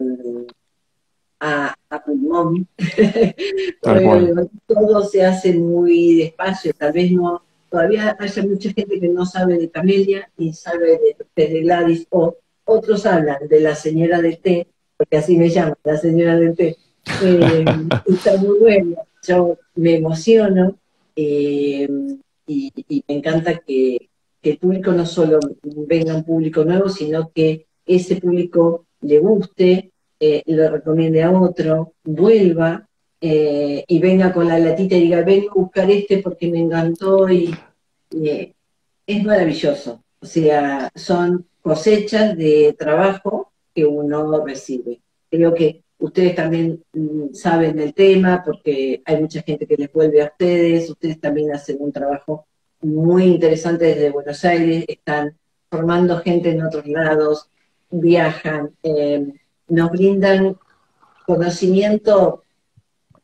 a, pulmón. *laughs* todo se hace muy despacio, tal vez no, todavía haya mucha gente que no sabe de Camelia y sabe de, de Gladys, o otros hablan de la señora del té, porque así me llaman, la señora del té. Eh, *laughs* está muy bueno, yo me emociono eh, y, me encanta que, el público no solo venga un público nuevo, sino que ese público le guste, eh, lo recomiende a otro, vuelva y venga con la latita y diga, ven a buscar este porque me encantó y es maravilloso. O sea, son cosechas de trabajo que uno recibe. Creo que ustedes también mm, saben el tema porque hay mucha gente que les vuelve a ustedes, ustedes también hacen un trabajo muy interesante desde Buenos Aires, están formando gente en otros lados, viajan, eh, nos brindan conocimiento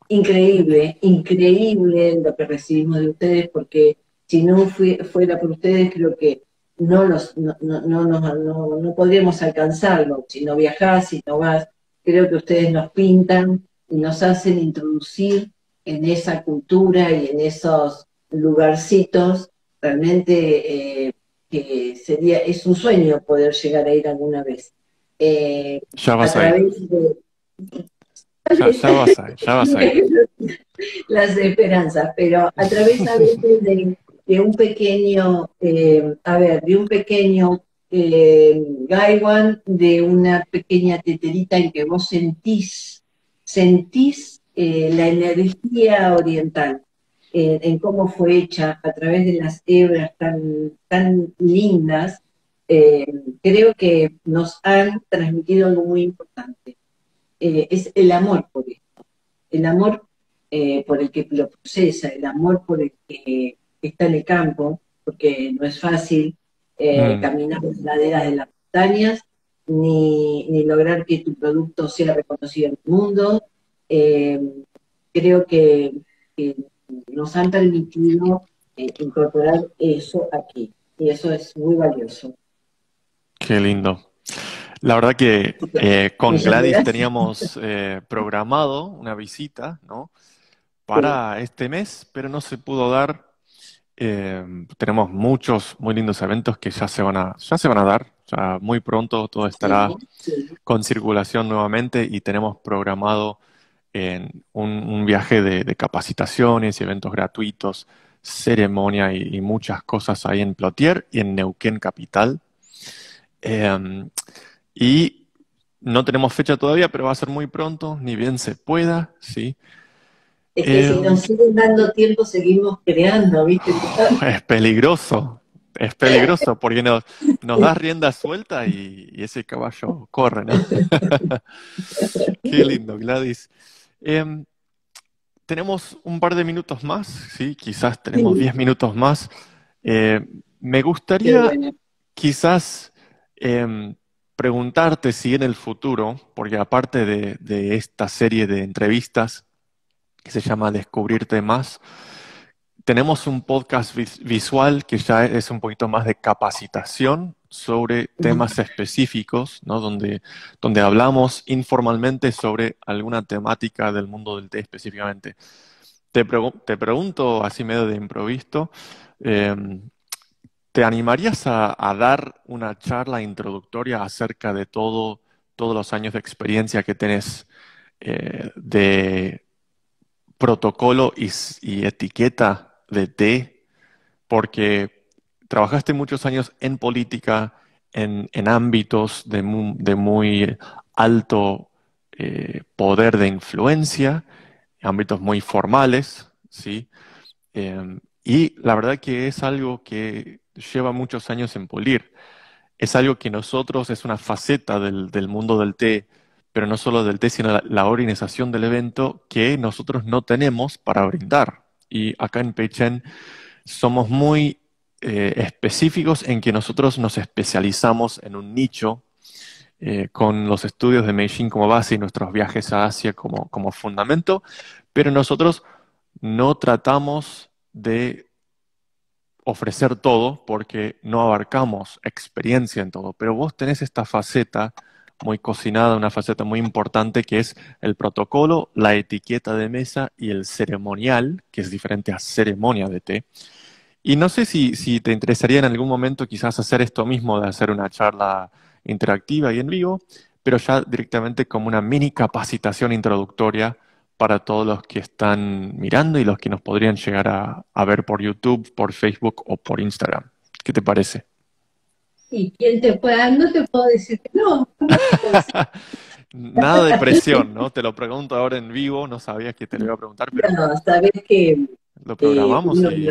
increíble, increíble lo que recibimos de ustedes, porque si no fuera por ustedes, creo que no, los, no, no, no, no, podríamos alcanzarlo. Si no viajás, si no vas, creo que ustedes nos pintan y nos hacen introducir en esa cultura y en esos lugarcitos. Realmente eh, que sería, es un sueño poder llegar a ir alguna vez. Eh, ya vas a ir. ya, vas a ir, ya vas a ir. *laughs* Las esperanzas, pero a través a veces de de un pequeño, eh, a ver, de un pequeño eh, Gaiwan, de una pequeña teterita en que vos sentís, sentís eh, la energía oriental, en cómo fue hecha a través de las hebras tan, tan lindas, creo que nos han transmitido algo muy importante. es el amor por esto, el amor por el que lo procesa, el amor por el que está en el campo, porque no es fácil eh, mm. caminar las laderas de las montañas, ni, lograr que tu producto sea reconocido en el mundo. Eh, creo que, nos han permitido eh, incorporar eso aquí, y eso es muy valioso. Qué lindo. La verdad que con Gladys teníamos *laughs* programado una visita, ¿no? Para este mes, pero no se pudo dar eh, tenemos muchos muy lindos eventos que ya se van a, ya se van a dar. Ya muy pronto todo estará con circulación nuevamente y tenemos programado en un, viaje de, capacitaciones y eventos gratuitos, ceremonia y, muchas cosas ahí en Plotier y en Neuquén Capital. Em, y no tenemos fecha todavía, pero va a ser muy pronto, ni bien se pueda, ¿sí? Es que si nos siguen dando tiempo, seguimos creando, ¿viste? *laughs* Es peligroso, es peligroso, porque nos, nos das rienda suelta y, ese caballo corre, ¿no? *laughs* Qué lindo, Gladys. Em, tenemos un par de minutos más, ¿sí? Quizás tenemos diez minutos más. Eh, me gustaría quizás em, preguntarte si en el futuro, porque aparte de esta serie de entrevistas, que se llama Descubrirte Más. Tenemos un podcast visual que ya es un poquito más de capacitación sobre temas específicos, ¿no? donde, donde hablamos informalmente sobre alguna temática del mundo del té específicamente. Te, te pregunto, así medio de improviso, em, ¿te animarías a, dar una charla introductoria acerca de todo, todos los años de experiencia que tenés eh, de protocolo y, etiqueta de té, porque trabajaste muchos años en política, en, ámbitos de muy, alto eh, poder de influencia, ámbitos muy formales, ¿sí? Em, y la verdad que es algo que lleva muchos años en pulir. Es algo que nosotros, es una faceta del, del mundo del té pero no solo del té, sino la, organización del evento que nosotros no tenemos para brindar. Y acá en Peichen somos muy eh, específicos en que nosotros nos especializamos en un nicho eh, con los estudios de Beijing como base y nuestros viajes a Asia como, como fundamento, pero nosotros no tratamos de ofrecer todo porque no abarcamos experiencia en todo, pero vos tenés esta faceta muy cocinada, una faceta muy importante que es el protocolo, la etiqueta de mesa y el ceremonial, que es diferente a ceremonia de té. Y no sé si, si te interesaría en algún momento quizás hacer esto mismo de hacer una charla interactiva y en vivo, pero ya directamente como una mini capacitación introductoria para todos los que están mirando y los que nos podrían llegar a, ver por YouTube, por Facebook o por Instagram. ¿Qué te parece? Y quien te pueda, no te puedo decir que no. *laughs* Nada de presión, ¿no? Te lo pregunto ahora en vivo, no sabía que te lo iba a preguntar, pero... No, sabes que... Lo programamos y...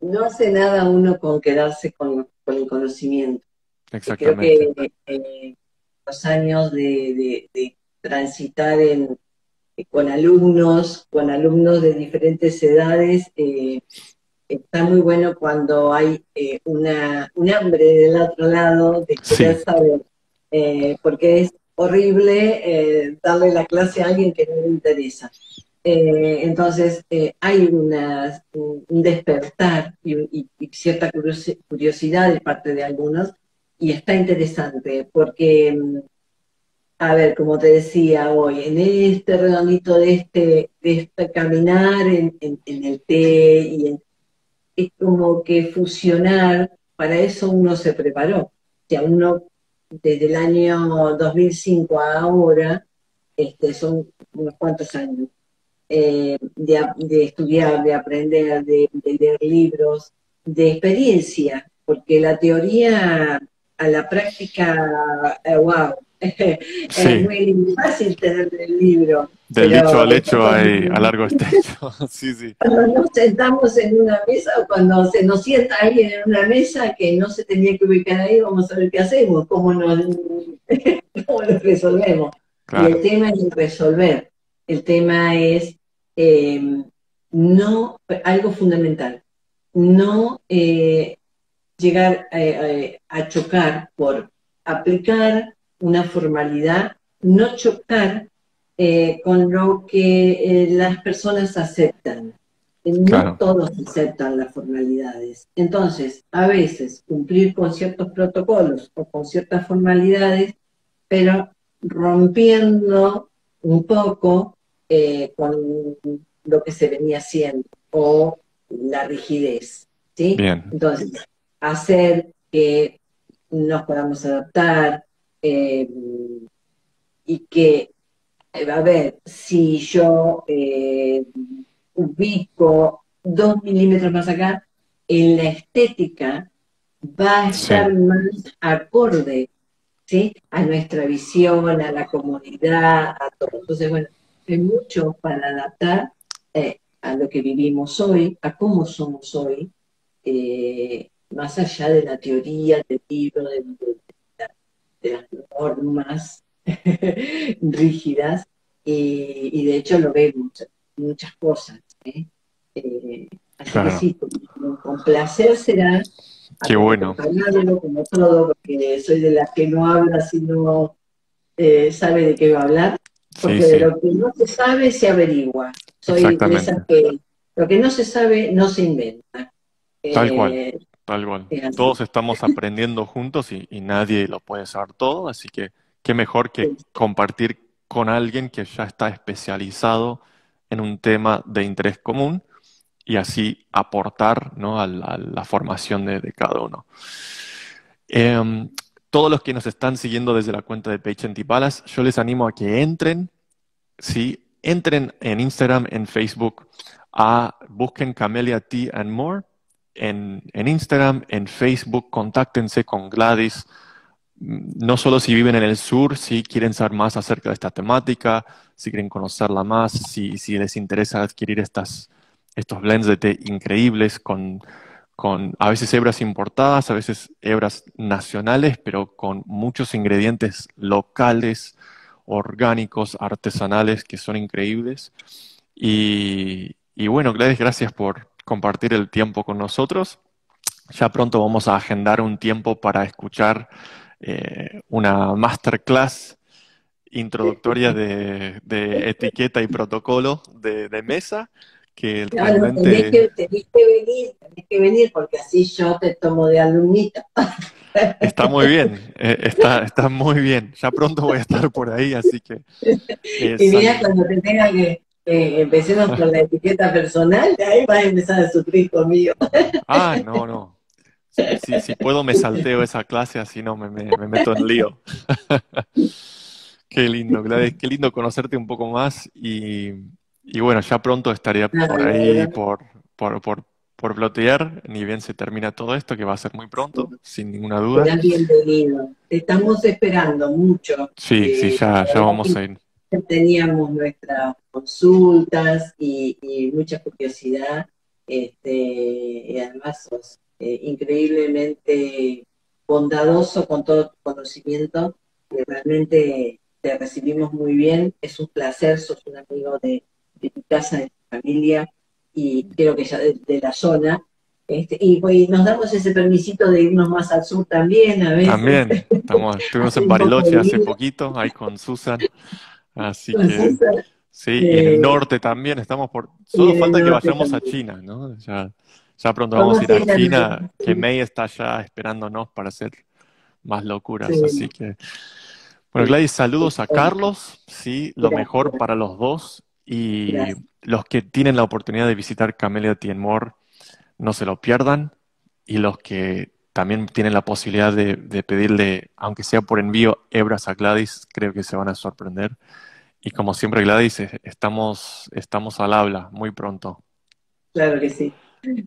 no, hace nada uno con quedarse con, el conocimiento. Exactamente. Creo que eh, los años de transitar en, con alumnos, con alumnos de diferentes edades. Eh, está muy bueno cuando hay eh, una, un hambre del otro lado de querer saber, eh, porque es horrible darle la clase a alguien que no le interesa. entonces, hay una, un despertar y, cierta curiosidad de parte de algunos, y está interesante, porque mm, a ver, como te decía hoy, en este redondito de este, de este caminar en, el té, y es como que fusionar, para eso uno se preparó. O sea, uno desde el año 2005 a ahora, este, son unos cuantos años, eh, de, estudiar, de aprender, de, leer libros, de experiencia, porque la teoría a la práctica, wow, es muy fácil tener el libro. Del dicho al hecho hay a largo estrecho. *laughs* *laughs* sí, sí. Cuando nos sentamos en una mesa o cuando se nos sienta alguien en una mesa que no se tenía que ubicar ahí, vamos a ver qué hacemos, cómo, nos, *laughs* cómo lo resolvemos. Y el tema es resolver. El tema es eh, no, algo fundamental, no eh, llegar eh, a chocar por aplicar una formalidad, no chocar eh, con lo que eh, las personas aceptan. No todos aceptan las formalidades. Entonces, a veces cumplir con ciertos protocolos o con ciertas formalidades, pero rompiendo un poco eh, con lo que se venía haciendo o la rigidez. ¿sí? Entonces, hacer que nos podamos adaptar, eh, y que, eh, a ver, si yo eh, ubico dos milímetros más acá, en la estética va a estar más acorde ¿sí? a nuestra visión, a la comunidad, a todo. Entonces, bueno, hay mucho para adaptar a lo que vivimos hoy, a cómo somos hoy, más allá de la teoría del libro, de, de las normas *laughs* rígidas y, de hecho lo vemos muchas cosas. ¿eh? Eh, así que sí, con, placer será. Qué bueno. Como todo, porque soy de las que no habla si no eh, sabe de qué va a hablar. Porque de lo que no se sabe se averigua. Soy de esas que lo que no se sabe no se inventa. Tal cual. Tal cual. Todos estamos aprendiendo juntos y, nadie lo puede saber todo, así que qué mejor que compartir con alguien que ya está especializado en un tema de interés común y así aportar a, la, formación de, cada uno. Em, todos los que nos están siguiendo desde la cuenta de Page Palace, yo les animo a que entren, ¿sí? entren en Instagram, en Facebook, a busquen Camellia Tea and More en, Instagram, en Facebook, contáctense con Gladys. No solo si viven en el sur, si quieren saber más acerca de esta temática, si quieren conocerla más, si, les interesa adquirir estos blends de té increíbles con, con a veces hebras importadas, a veces hebras nacionales, pero con muchos ingredientes locales, orgánicos, artesanales, que son increíbles. Y bueno, Gladys, gracias por, compartir el tiempo con nosotros. Ya pronto vamos a agendar un tiempo para escuchar eh, una masterclass introductoria de, etiqueta y protocolo de, mesa que Claro, tenés realmente que, tenés que venir, tenés que venir, porque así yo te tomo de alumnita. está muy bien, eh, está, está muy bien. Ya pronto voy a estar por ahí, así que *laughs* eh, Y mira, cuando te tenga que, empecemos con la etiqueta personal, ahí vas a empezar a sufrir conmigo. Ah, no, no. Si, si- si puedo me salteo esa clase, así no me, me- me meto en lío. *laughs* Qué lindo, Gladys, qué lindo conocerte un poco más y, y bueno, ya pronto estaré Nada, por ahí, por, por, por, por Plotear, ni bien se termina todo esto, que va a ser muy pronto, sin ninguna duda. Serás bienvenido. Te estamos esperando mucho. Sí, sí, Eh, ya, ya verdad vamos a ir. Teníamos nuestras consultas y, y mucha curiosidad. Este, y además sos eh, increíblemente bondadoso con todo tu conocimiento. que realmente te recibimos muy bien. Es un placer, sos un amigo de, de tu casa, de tu familia y creo que ya de, de la zona. Este, y, pues, nos damos ese permisito de irnos más al sur también, a veces. También, estamos, estuvimos en *laughs* Bariloche hace poquito, ahí con Susan, así que sí, y en el Eh, norte también estamos por... Solo falta que vayamos a. China, ¿no? Ya, ya pronto vamos a ir a China, que May está allá esperándonos para hacer más locuras, sí, así que... Bueno. Gladys, saludos a Carlos, sí, lo mejor para los dos y gracias. los que tienen la oportunidad de visitar Camellia Tienmor, no se lo pierdan y los que también tienen la posibilidad de, de pedirle, aunque sea por envío, hebras a Gladys, creo que se van a sorprender. Y como siempre, Gladys, estamos, estamos al habla muy pronto. Claro que sí.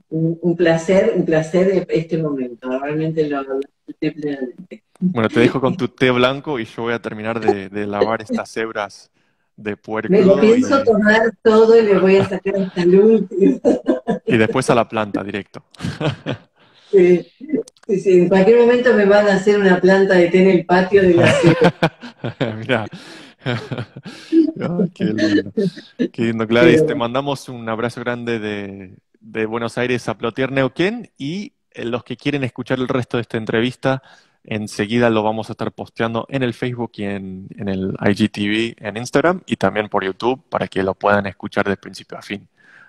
Un, un placer, un placer este momento. Realmente lo disfruté plenamente. Bueno, te dejo con tu té blanco y yo voy a terminar de, de lavar estas hebras de puerco Me lo y, pienso tomar todo y le voy a sacar hasta el último. y después a la planta directo. *laughs* Sí, sí, sí. En cualquier momento me van a hacer una planta de té en el patio de la *laughs* ciudad. Mira. Ay, *laughs* qué lindo. Qué lindo, Gladys. Te mandamos un abrazo grande de, de Buenos Aires a Plotier Neuquén y eh, los que quieren escuchar el resto de esta entrevista, enseguida lo vamos a estar posteando en el Facebook y en, en el IGTV en Instagram y también por YouTube para que lo puedan escuchar de principio a fin.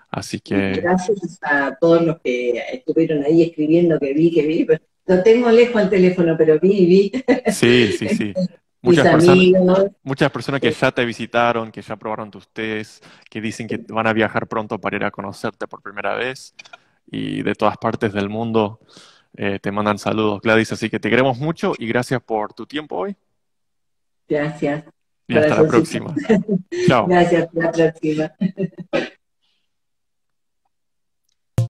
Así que Gracias a todos los que estuvieron ahí escribiendo que vi, que vi. Lo tengo lejos al teléfono, pero vi, vi. sí, sí, sí. *laughs* Mis Muchas personas, amigos. muchas personas que ya te visitaron, que ya probaron tus tés, que dicen que van a viajar pronto para ir a conocerte por primera vez y de todas partes del mundo eh, te mandan saludos, Gladys. Así que te queremos mucho y gracias por tu tiempo hoy Gracias. y hasta la próxima. Chao. *laughs* Gracias, hasta la próxima. *laughs*